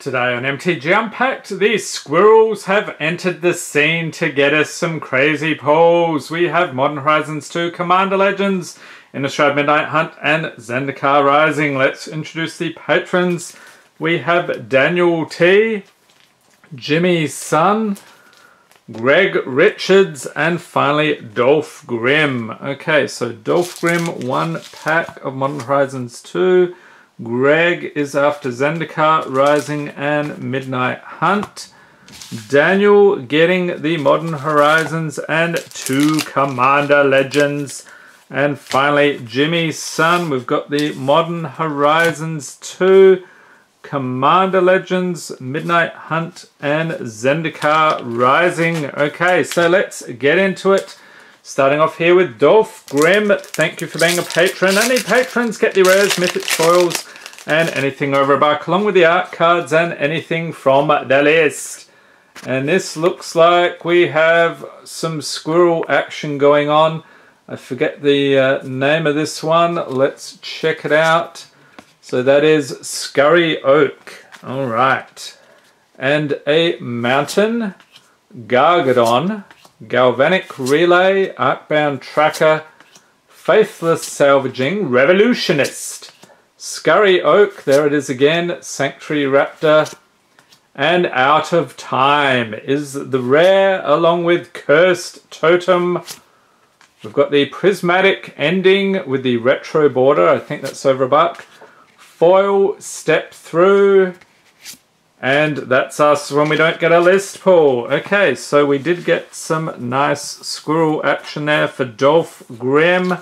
Today on MTG Unpacked, these squirrels have entered the scene to get us some crazy pulls. We have Modern Horizons 2 Commander Legends, Innistrad Midnight Hunt, and Zendikar Rising. Let's introduce the patrons. We have Daniel T, Jimmy Sun, Greg Richards, and finally Dolph Grimm. Okay, so Dolph Grimm, one pack of Modern Horizons 2. Greg is after Zendikar, Rising, and Midnight Hunt. Daniel getting the Modern Horizons and two Commander Legends. And finally, Jimmy's Sun, we've got the Modern Horizons 2, Commander Legends, Midnight Hunt, and Zendikar Rising. Okay, so let's get into it. Starting off here with Dolph Grimm. Thank you for being a patron. Any patrons get the rares, mythic foils, and anything over a buck, along with the art cards and anything from the list. And this looks like we have some squirrel action going on. I forget the uh, name of this one. Let's check it out. So that is Scurry Oak. All right. And a mountain, Gargadon, Galvanic Relay, Arcbound Tracker, Faithless Salvaging, Revolutionist, Scurry Oak, there it is again, Sanctuary Raptor, and Out of Time is the rare along with Cursed Totem. We've got the Prismatic ending with the retro border, I think that's over a buck. Foil, Step Through, and that's us when we don't get a list pull. Okay, so we did get some nice squirrel action there for Dolph Grimm.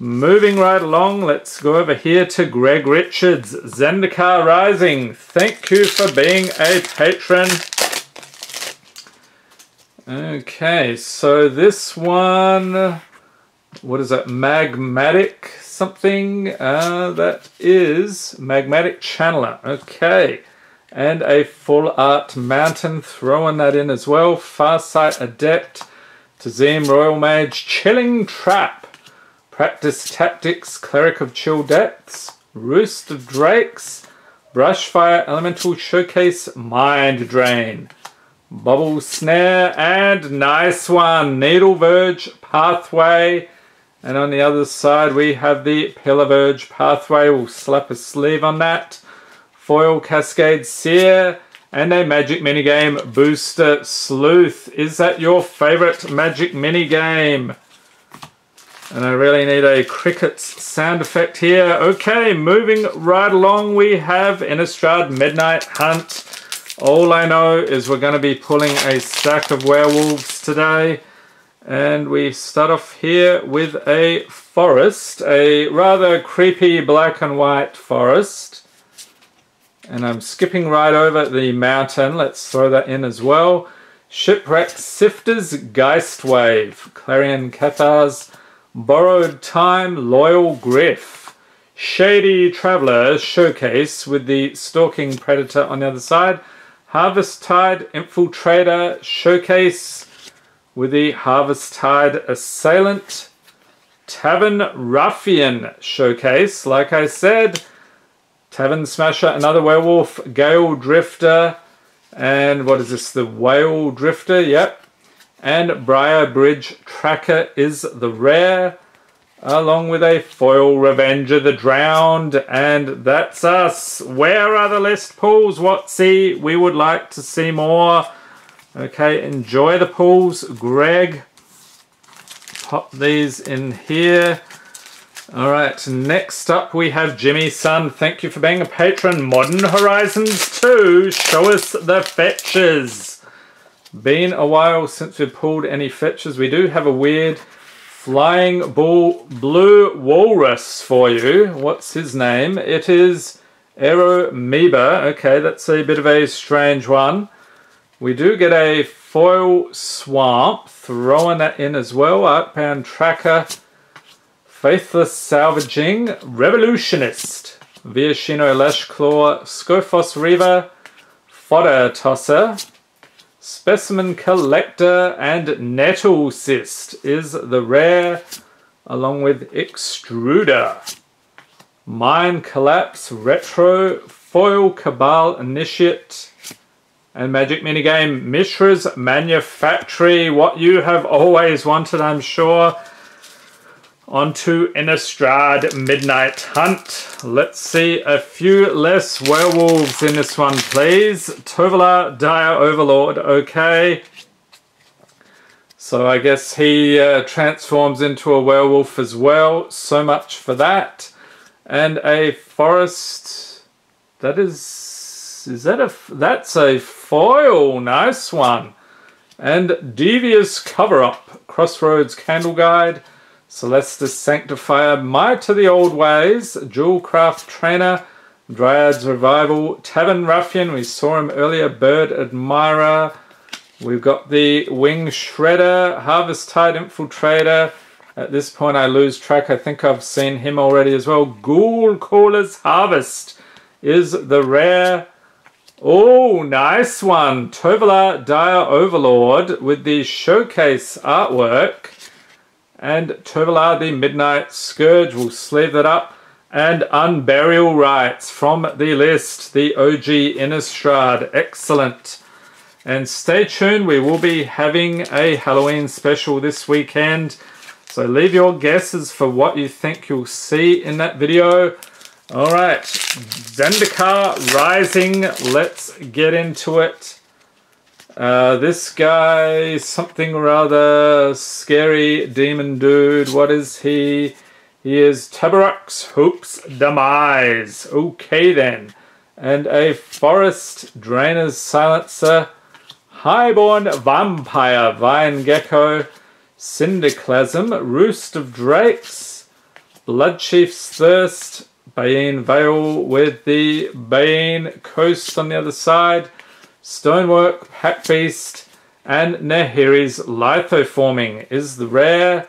Moving right along, let's go over here to Greg Richards, Zendikar Rising. Thank you for being a patron. Okay, so this one, what is that, Magmatic something? Uh, that is Magmatic Channeler. Okay and a full art mountain throwing that in as well farsight adept Tazeem Roilmage chilling trap practice tactics cleric of chill depths roost of drakes brushfire elemental showcase mind drain bubble snare and nice one needle verge pathway and on the other side we have the pillar verge pathway we'll slap a sleeve on that Foil Cascade Seer, and a Magic Minigame Booster Sleuth. Is that your favorite Magic Minigame? And I really need a crickets sound effect here. Okay, moving right along, we have Innistrad Midnight Hunt. All I know is we're going to be pulling a stack of werewolves today. And we start off here with a forest, a rather creepy black and white forest. And I'm skipping right over the mountain. Let's throw that in as well. Shipwreck Sifters, Geistwave, Clarion Cathars, Borrowed Time, Loyal Gryff, Shady Traveller Showcase with the Stalking Predator on the other side, Harvest Tide Infiltrator Showcase with the Harvest Tide Assailant, Tavern Ruffian Showcase, like I said, Tavern Smasher, another werewolf, Gale Drifter, and what is this? The Waildrifter, yep. And Briar Bridge Tracker is the rare, along with a Foil Revenger the Drowned, and that's us. Where are the list pulls, Watsy? We would like to see more. Okay, enjoy the pulls, Greg. Pop these in here. All right, next up we have Jimmy Sun. Thank you for being a patron. Modern Horizons 2, show us the fetches. Been a while since we've pulled any fetches. We do have a weird flying bull blue walrus for you. What's his name? It is Aeromoeba. Okay, that's a bit of a strange one. We do get a foil swamp, throwing that in as well. Arcbound tracker Faithless Salvaging, Revolutionist, Viashino Lashclaw, Skophos Reaver, Fodder Tosser, Specimen Collector, and Nettle Cyst is the rare, along with Extruder. Mine Collapse, Retro, foil Cabal Initiate and Magic Minigame Mishra's Manufactory. What you have always wanted, I'm sure. Onto Innistrad Midnight Hunt. Let's see a few less werewolves in this one, please. Tovolar, Dire Overlord, okay. So I guess he uh, transforms into a werewolf as well. So much for that. And a forest. That is. Is that a. That's a foil. Nice one. And Devious Cover Up. Crossroads Candle Guide. Celestus Sanctifier. Might to the Old Ways. Jewelcraft Trainer. Dryad's Revival. Tavern Ruffian. We saw him earlier. Bird Admirer. We've got the Wing Shredder, Harvest Tide Infiltrator. At this point I lose track. I think I've seen him already as well. Ghoul Caller's Harvest is the rare. Oh, nice one. Tovolar Dire Overlord with the showcase artwork. And Tovolar the Midnight Scourge. We'll sleeve that up. And Unburial Rites from the list. The OG Innistrad. Excellent. And stay tuned, we will be having a Halloween special this weekend. So leave your guesses for what you think you'll see in that video. All right, Zendikar Rising, let's get into it. Uh, this guy, something rather scary demon dude. What is he? He is Taborax Hope's Demise. Okay then. And a Forest Drana's Silencer. Highborn Vampire, Vine Gecko, Cinderclasm, Roost of Drakes, Bloodchief's Thirst, Beyeen Veil with the Beyeen Coast on the other side, Stonework, Pack Beast, and Nahiri's Lithoforming is the rare,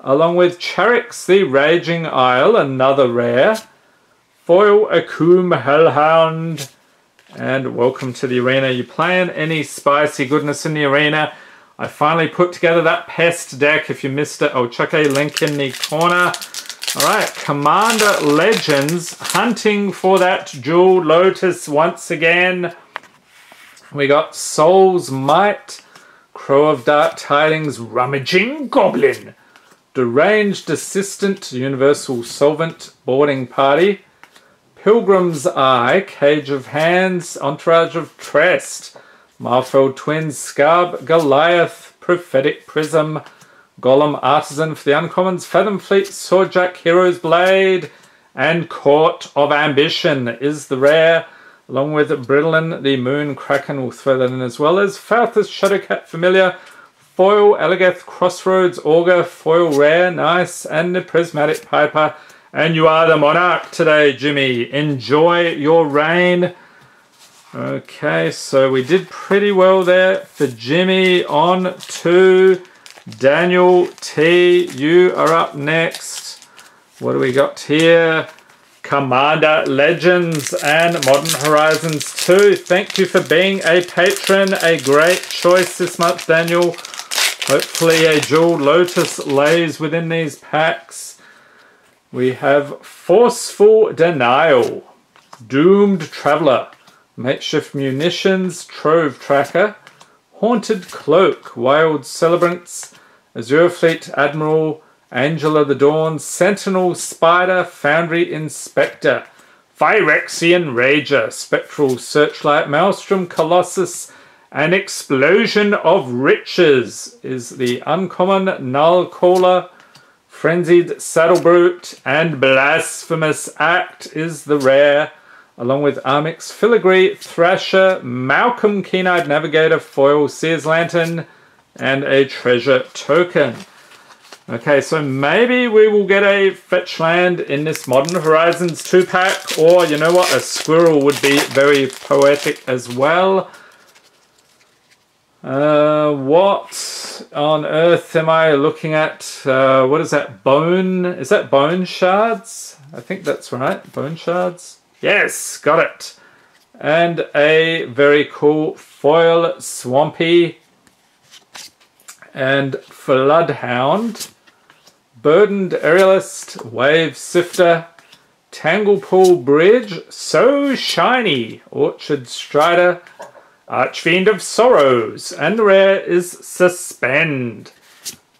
along with Charix, the Raging Isle, another rare, Foil Akum Hellhound, and welcome to the arena. You playing any spicy goodness in the arena? I finally put together that pest deck. If you missed it, I'll chuck a link in the corner. All right, Commander Legends hunting for that jewel lotus once again. We got Soul's Might, Crow of Dark Tidings, Rummaging Goblin, Deranged Assistant, Universal Solvent, Boarding Party, Pilgrim's Eye, Cage of Hands, Entourage of Trest, Marfell Twins, Scab, Goliath, Prophetic Prism, Golem Artisan for the Uncommons, Fathom Fleet, Swordjack, Hero's Blade, and Court of Ambition is the rare, along with Brinelin, the Moon Kraken, will throw that in as well as Falthis Shadowcat Familiar, Foil, Eligeth, Crossroads, Augur, Foil Rare, nice, and the Prismatic Piper, and you are the monarch today, Jimmy. Enjoy your reign. Okay, so we did pretty well there for Jimmy. On to Daniel T. You are up next. What do we got here? Commander Legends and Modern Horizons 2. Thank you for being a patron. A great choice this month, Daniel. Hopefully a jeweled lotus lays within these packs. We have Forceful Denial, Doomed Traveller, Makeshift Munitions, Trove Tracker, Haunted Cloak, Wild Celebrants, Azure Fleet Admiral, Angel of the Dawn, Sentinel Spider, Foundry Inspector, Phyrexian Rager, Spectral Searchlight, Maelstrom Colossus, an Explosion of Riches is the uncommon Null Caller, Frenzied Saddle Brute and Blasphemous Act is the rare, along with Armix Filigree, Thrasher, Malcolm Keen-Eyed Navigator, Foil Seer's Lantern, and a Treasure Token. Okay, so maybe we will get a fetch land in this Modern Horizons 2-pack, or you know what, a squirrel would be very poetic as well. Uh, what on earth am I looking at? Uh, what is that? Bone? Is that bone shards? I think that's right. Bone shards? Yes, got it. And a very cool foil swampy and floodhound. Burdened aerialist, wave sifter, Tanglepool Bridge, So Shiny, Orchard Strider, Archfiend of Sorrows, and the rare is Suspend,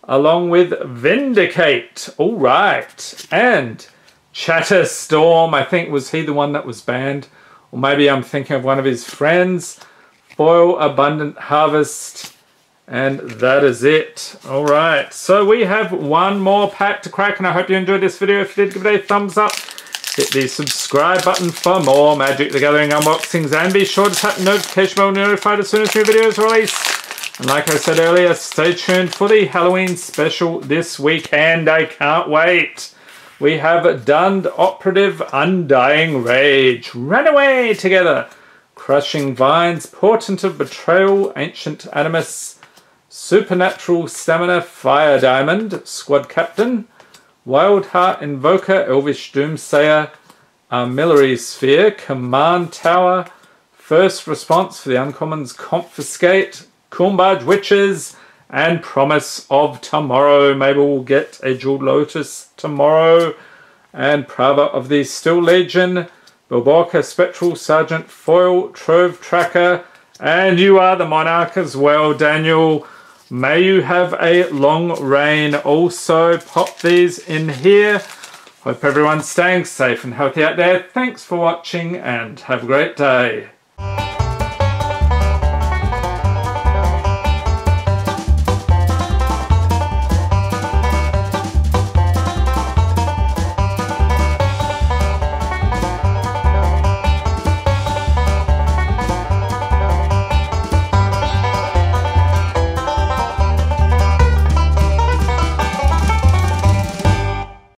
along with Vindicate, alright, and Chatterstorm, I think was he the one that was banned, or maybe I'm thinking of one of his friends, Foil Abundant Harvest, and that is it. All right, so we have one more pack to crack, and I hope you enjoyed this video. If you did, give it a thumbs up. Hit the subscribe button for more Magic the Gathering unboxings, and be sure to tap the notification bell to be notified as soon as new videos release. And like I said earlier, stay tuned for the Halloween special this weekend. I can't wait. We have Dund Operative Undying Rage. Run away together. Crushing Vines, Portent of Betrayal, Ancient Animus, Supernatural Stamina Fire Diamond, Squad Captain, Wildheart Invoker, Elvish Doomsayer, uh, Armillary Sphere, Command Tower, First Response for the Uncommons Confiscate, Cornbarge Witches, and Promise of Tomorrow. Maybe we'll get a Jeweled Lotus tomorrow. And Prava of the Still Legion, Bell Borca Spectral Sergeant Foil, Trove Tracker, and you are the Monarch as well, Daniel. May you have a long reign. Also, pop these in here. Hope everyone's staying safe and healthy out there. Thanks for watching and have a great day.